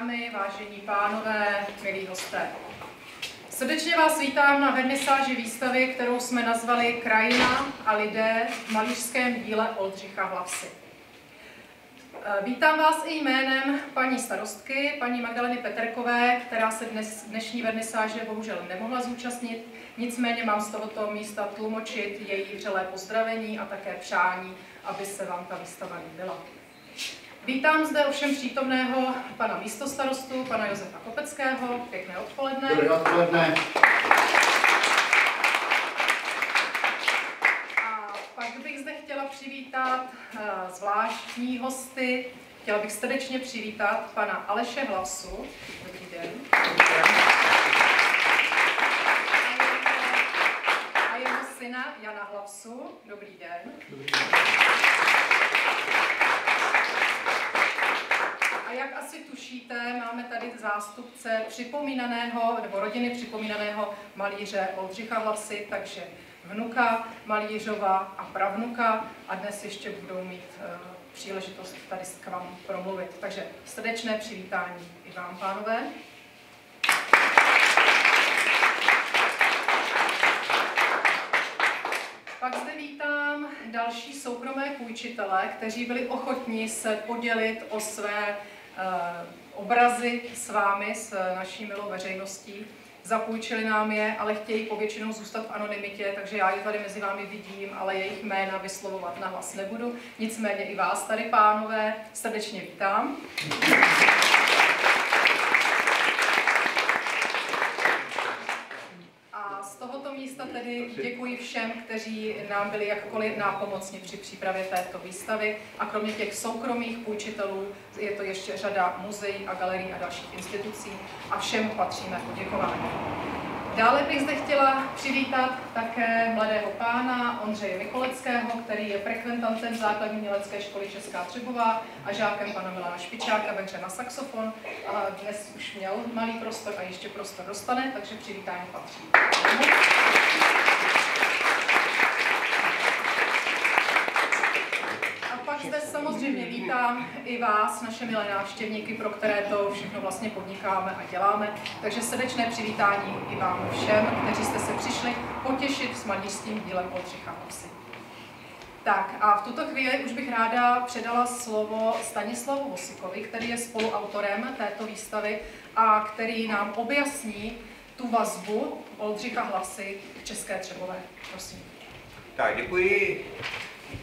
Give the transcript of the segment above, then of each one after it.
dámy, vážení pánové, milí hosté. Srdečně vás vítám na vernisáži výstavy, kterou jsme nazvali Krajina a lidé v malířském díle Oldřicha Hlavsy. Eh, vítám vás i jménem paní starostky, paní Magdaleny Peterkové, která se dnes, dnešní vernisáže bohužel nemohla zúčastnit, nicméně mám z tohoto místa tlumočit její vřelé pozdravení a také přání, aby se vám ta výstava líbila. Vítám zde ovšem přítomného pana místostarostu, pana Josefa Kopeckého. Pěkné odpoledne. Dobré odpoledne. A pak bych zde chtěla přivítat uh, zvláštní hosty. Chtěla bych srdečně přivítat pana Aleše Hlasu. Dobrý den. A jeho syna Jana Hlasu. Dobrý den. Dobrý den. Jak asi tušíte, máme tady zástupce připomínaného, nebo rodiny připomínaného malíře Oldřicha Hlasy, takže vnuka malířova a pravnuka a dnes ještě budou mít uh, příležitost tady k vám promluvit. Takže srdečné přivítání i vám, pánové. Pak zde vítám další soukromé půjčitele, kteří byli ochotní se podělit o své obrazy s vámi, s naší milou veřejností. Zapůjčili nám je, ale chtějí povětšinou zůstat v anonymitě, takže já je tady mezi vámi vidím, ale jejich jména vyslovovat na hlas nebudu. Nicméně i vás tady, pánové, srdečně vítám. tohoto děkuji všem, kteří nám byli jakkoliv nápomocni při přípravě této výstavy a kromě těch soukromých půjčitelů je to ještě řada muzeí a galerií a dalších institucí a všem patříme poděkování. Dále bych zde chtěla přivítat také mladého pána Ondřeje Mikoleckého, který je frekventantem základní mělecké školy Česká Třebová a žákem pana Milana Špičáka ve na saxofon. A dnes už měl malý prostor a ještě prostor dostane, takže přivítání patří. zde samozřejmě vítám i vás, naše milé návštěvníky, pro které to všechno vlastně podnikáme a děláme. Takže srdečné přivítání i vám všem, kteří jste se přišli potěšit s malířským dílem Oldřicha Hopsy. Tak a v tuto chvíli už bych ráda předala slovo Stanislavu Vosikovi, který je spoluautorem této výstavy a který nám objasní tu vazbu Oldřicha Hlasy k České Třebové. Prosím. Tak, děkuji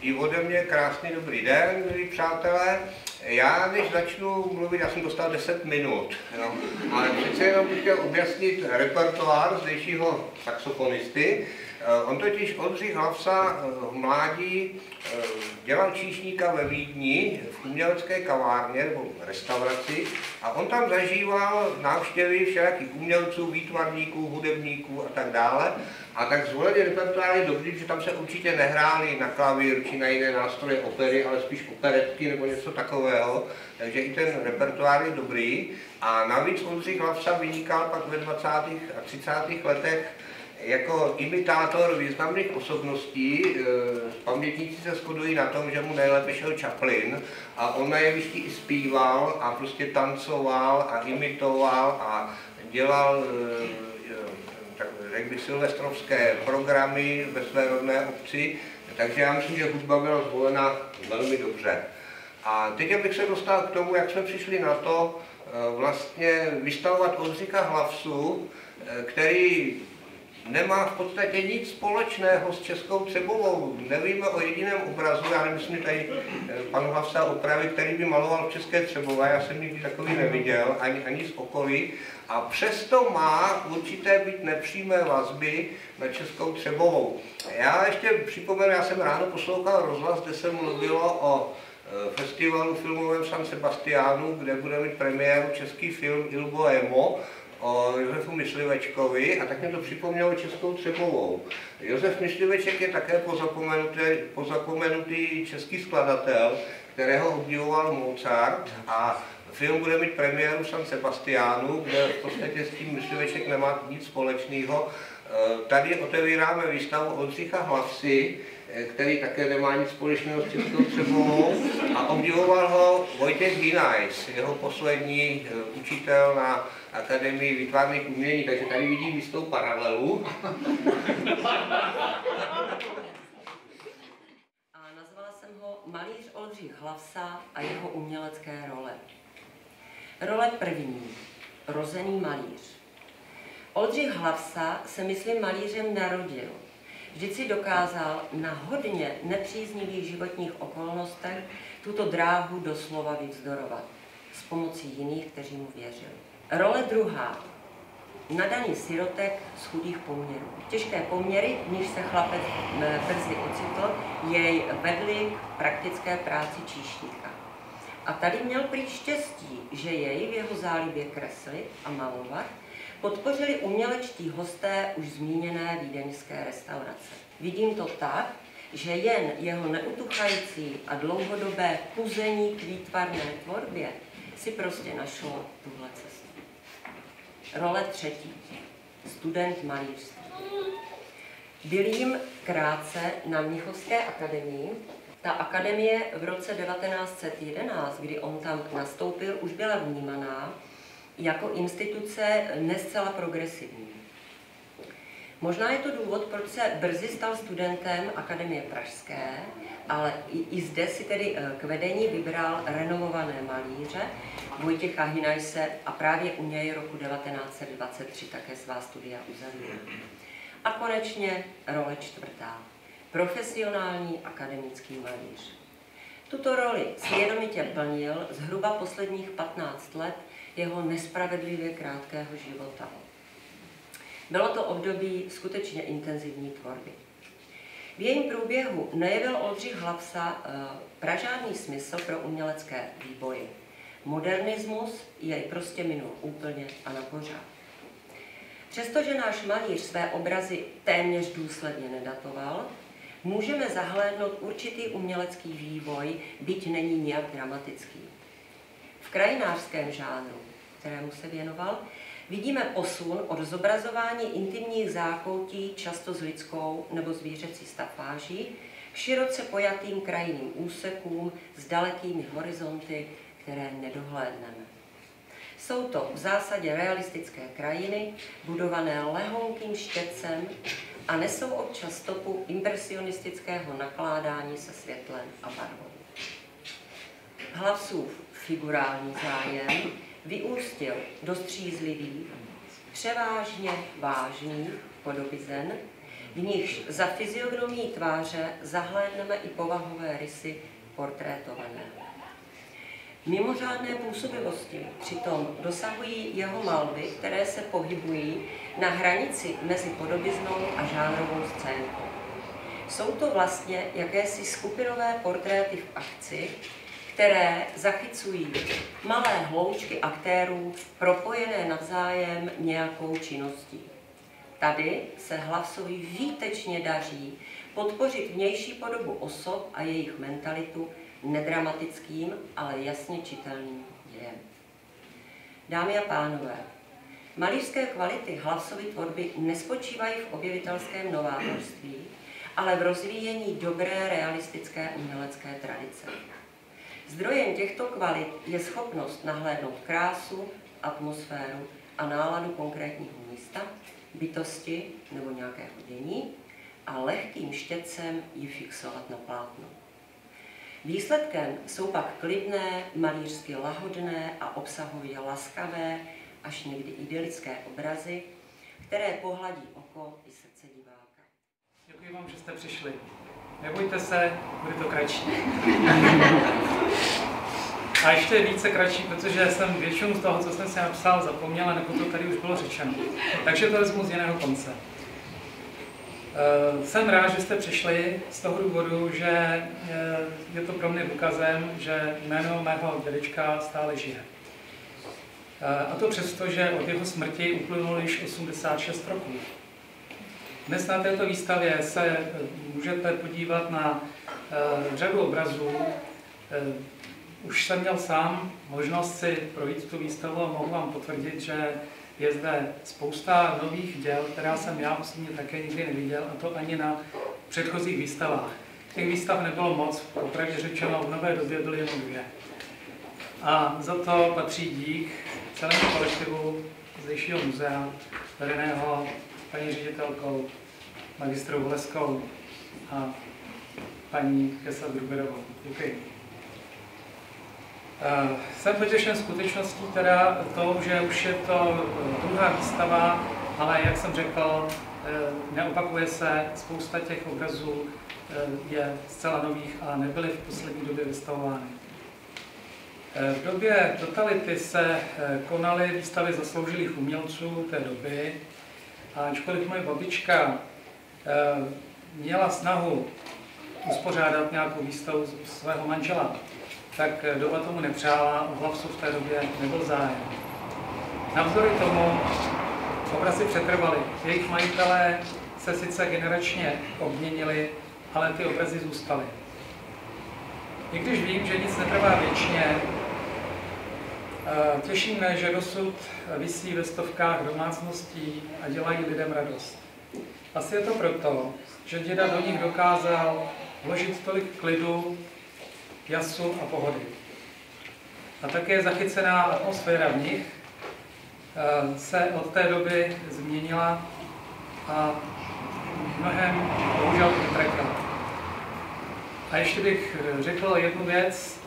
i ode mě krásný dobrý den, milí přátelé. Já než začnu mluvit, já jsem dostal 10 minut, jo, ale přece jenom bych chtěl objasnit repertoár zdejšího saxofonisty. Eh, on totiž Oldřich Hlavsa eh, v mládí eh, dělal číšníka ve Vídni v umělecké kavárně nebo restauraci a on tam zažíval návštěvy všelijakých umělců, výtvarníků, hudebníků a tak dále. A tak zvolený repertoár je dobrý, že tam se určitě nehráli na klavír či na jiné nástroje opery, ale spíš operetky nebo něco takového. Takže i ten repertoár je dobrý. A navíc Oldřich Hlavsa vynikal pak ve 20. a 30. letech jako imitátor významných osobností, e, pamětníci se shodují na tom, že mu nejlépe šel Chaplin a on na jevišti i zpíval a prostě tancoval a imitoval a dělal e, řekl bych, silvestrovské programy ve své rodné obci, takže já myslím, že hudba byla zvolena velmi dobře. A teď bych se dostal k tomu, jak jsme přišli na to e, vlastně vystavovat Oldřika Hlavsu, který nemá v podstatě nic společného s Českou Třebovou. Nevíme o jediném obrazu, já nemyslím tady eh, pan Hlavsa opravy, který by maloval České Třebové, já jsem nikdy takový neviděl, ani, ani z okolí. A přesto má určité být nepřímé vazby na Českou Třebovou. Já ještě připomenu, já jsem ráno poslouchal rozhlas, kde se mluvilo o eh, festivalu filmovém San Sebastianu, kde bude mít premiéru český film Il Boemo, o Josefu Myslivečkovi a tak mě to připomnělo Českou Třebovou. Josef Mysliveček je také pozapomenutý, pozapomenutý český skladatel, kterého obdivoval Mozart a film bude mít premiéru San Sebastianu, kde v podstatě s tím Mysliveček nemá nic společného. E, tady otevíráme výstavu Oldřicha Hlavsy, který také nemá nic společného s českou Třebovou a obdivoval ho Vojtěch Hinajs, jeho poslední učitel na Akademii výtvarných umění, takže tady vidím jistou paralelu. A nazvala jsem ho Malíř Oldřich Hlavsa a jeho umělecké role. Role první. Rozený malíř. Oldřich Hlavsa se, myslím, malířem narodil. Vždyť si dokázal na hodně nepříznivých životních okolnostech tuto dráhu doslova vyvzdorovat s pomocí jiných, kteří mu věřili. Role druhá. Nadaný sirotek z chudých poměrů. Těžké poměry, v níž se chlapec brzy ocitl, jej vedli k praktické práci číšníka. A tady měl prý štěstí, že jej v jeho zálibě kreslit a malovat podpořili umělečtí hosté už zmíněné vídeňské restaurace. Vidím to tak, že jen jeho neutuchající a dlouhodobé puzení k výtvarné tvorbě si prostě našlo tuhle cestu. Role třetí. Student malířství. Byl jim krátce na Mnichovské akademii. Ta akademie v roce 1911, kdy on tam nastoupil, už byla vnímaná jako instituce nescela progresivní. Možná je to důvod, proč se brzy stal studentem Akademie Pražské, ale i, zde si tedy eh, k vedení vybral renomované malíře Vojtěcha Hinajse a právě u něj roku 1923 také svá studia uzavřel. A konečně role čtvrtá. Profesionální akademický malíř. Tuto roli svědomitě plnil zhruba posledních 15 let jeho nespravedlivě krátkého života. Bylo to období skutečně intenzivní tvorby. V jejím průběhu nejevil Oldřich Hlapsa eh, pražádný smysl pro umělecké výboje. Modernismus jej prostě minul úplně a na pořád. Přestože náš malíř své obrazy téměř důsledně nedatoval, můžeme zahlédnout určitý umělecký vývoj, byť není nějak dramatický. V krajinářském žánru, kterému se věnoval, vidíme posun od zobrazování intimních zákoutí, často s lidskou nebo zvířecí stafáží, k široce pojatým krajinným úsekům s dalekými horizonty, které nedohlédneme. Jsou to v zásadě realistické krajiny, budované lehonkým štětcem a nesou občas stopu impresionistického nakládání se světlem a barvou. Hlavsův figurální zájem vyústil do střízlivých, převážně vážných podobizen, v nichž za fyziognomií tváře zahlédneme i povahové rysy portrétované. Mimořádné působivosti přitom dosahují jeho malby, které se pohybují na hranici mezi podobiznou a žánrovou scénkou. Jsou to vlastně jakési skupinové portréty v akci, které zachycují malé hloučky aktérů propojené navzájem nějakou činností. Tady se Hlavsovi výtečně daří podpořit vnější podobu osob a jejich mentalitu nedramatickým, ale jasně čitelným dějem. Dámy a pánové, malířské kvality Hlavsovy tvorby nespočívají v objevitelském novátorství, ale v rozvíjení dobré realistické umělecké tradice. Zdrojem těchto kvalit je schopnost nahlédnout krásu, atmosféru a náladu konkrétního místa, bytosti nebo nějakého dění a lehkým štětcem ji fixovat na plátno. Výsledkem jsou pak klidné, malířsky lahodné a obsahově laskavé, až někdy idylické obrazy, které pohladí oko i srdce diváka. Děkuji vám, že jste přišli. Nebojte se, bude to kratší. A ještě více kratší, protože jsem většinu z toho, co jsem si napsal, zapomněl, nebo to tady už bylo řečeno. Takže to vezmu z jiného konce. Eh, jsem rád, že jste přišli z toho důvodu, že eh, je to pro mě důkazem, že jméno mého dědečka stále žije. Eh, a to přesto, že od jeho smrti uplynulo již 86 roků. Dnes na této výstavě se můžete podívat na řadu obrazů. Už jsem měl sám možnost si projít tu výstavu a mohu vám potvrdit, že je zde spousta nových děl, která jsem já osobně také nikdy neviděl, a to ani na předchozích výstavách. Těch výstav nebylo moc, opravdu řečeno, v nové době byly jenom dvě. A za to patří dík celému kolektivu zdejšího muzea, vedeného paní ředitelkou, magistrou Voleskou a paní Kesa Gruberovou. Děkuji. Uh, jsem potěšen skutečností teda to, že už je to druhá výstava, ale jak jsem řekl, uh, neopakuje se, spousta těch obrazů je zcela nových a nebyly v poslední době vystavovány. V době totality se konaly výstavy zasloužilých umělců té doby, a ačkoliv moje babička měla snahu uspořádat nějakou výstavu svého manžela, tak doba tomu nepřála, u hlavců v té době nebyl zájem. Navzdory tomu obrazy přetrvaly. Jejich majitelé se sice generačně obměnili, ale ty obrazy zůstaly. I když vím, že nic netrvá věčně, eh, těší mne, že dosud visí ve stovkách domácností a dělají lidem radost. Asi je to proto, že děda do nich dokázal vložit tolik klidu, jasu a pohody. A také zachycená atmosféra v nich eh, se od té doby změnila a mnohem bohužel utrekla. A ještě bych řekl jednu věc,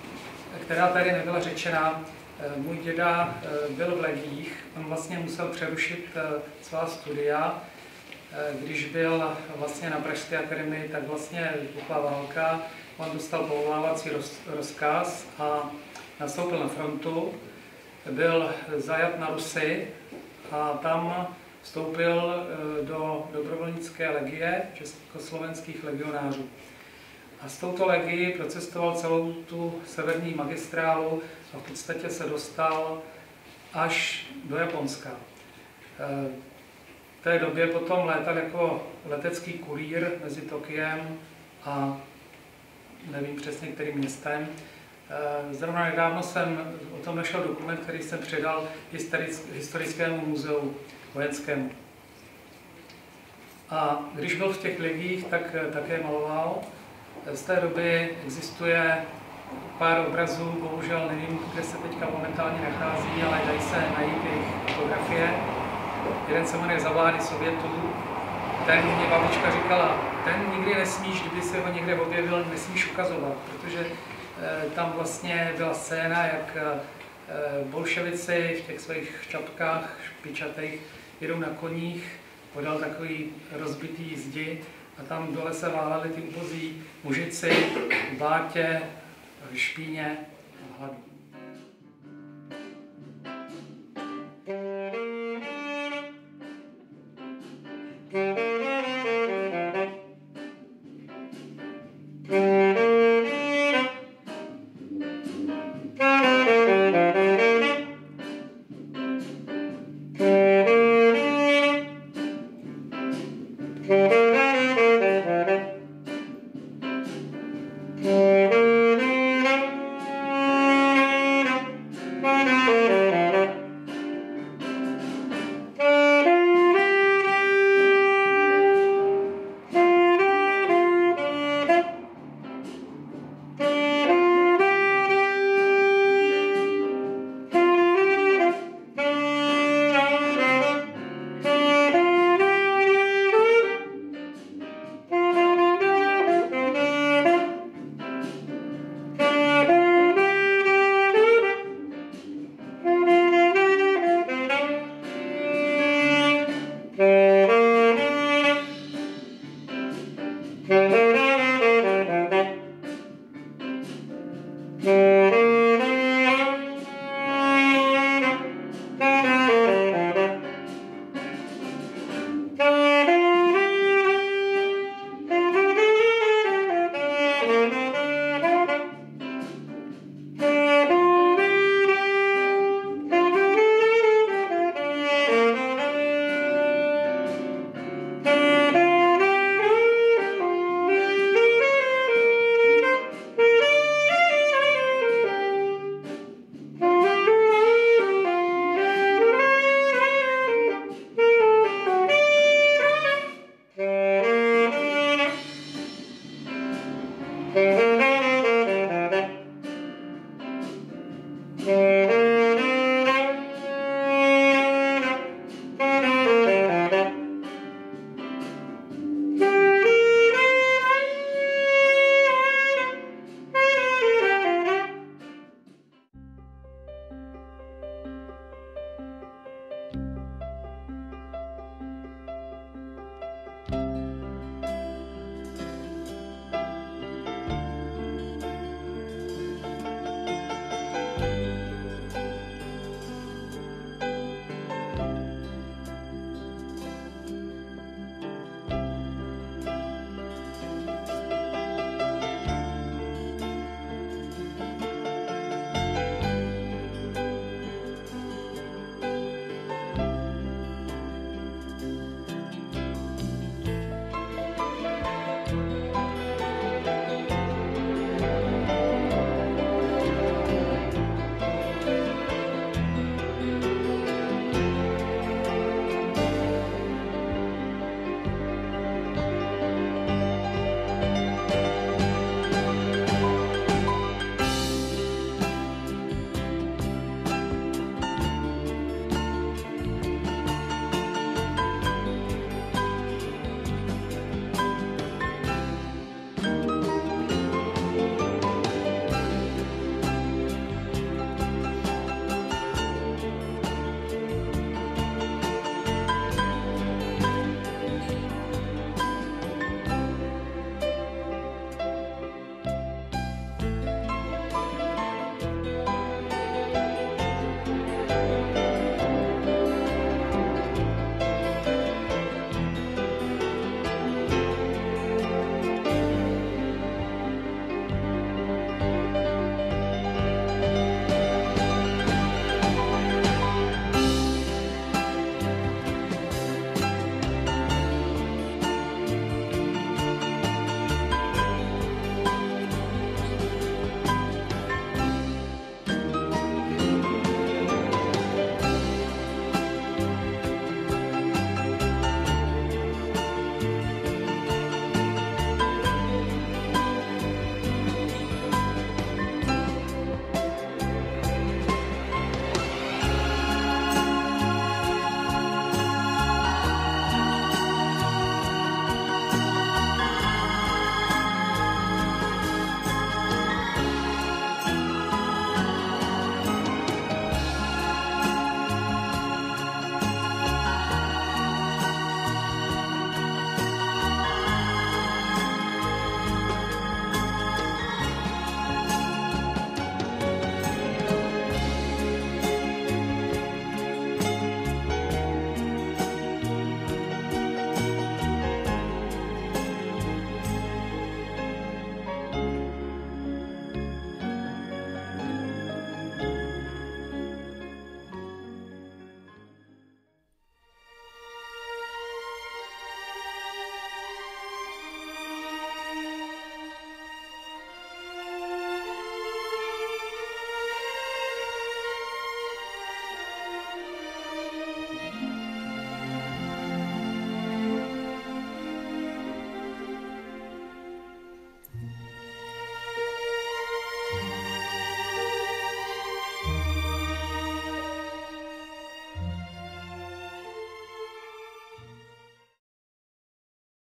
která tady nebyla řečena. Eh, můj děda eh, byl v Legích, on vlastně musel přerušit svá studia, když byl vlastně na Pražské akademii, tak vlastně vypukla válka On dostal povolávací roz, rozkaz a nastoupil na frontu. Byl zajat na Rusy a tam vstoupil do dobrovolnické legie československých legionářů. A s touto legií procestoval celou tu severní magistrálu a v podstatě se dostal až do Japonska. E, v té době potom létal jako letecký kurýr mezi Tokiem a nevím přesně kterým městem. Eh, zrovna nedávno jsem o tom našel dokument, který jsem předal historickému muzeu vojenskému. A když byl v těch legích, tak eh, také maloval. Z té doby existuje pár obrazů, bohužel nevím, kde se teďka momentálně nachází, ale dají se najít jejich fotografie. Jeden se jmenuje Za vlády Sovětů, ten mě babička říkala, ten nikdy nesmíš, kdyby se ho někde objevil, nesmíš ukazovat, protože eh, tam vlastně byla scéna, jak eh, bolševici v těch svých čapkách špičatých jedou na koních, podal takový rozbitý zdi a tam dole se váleli ty ubozí mužici bátě, špíně a hladu. Mm-hmm.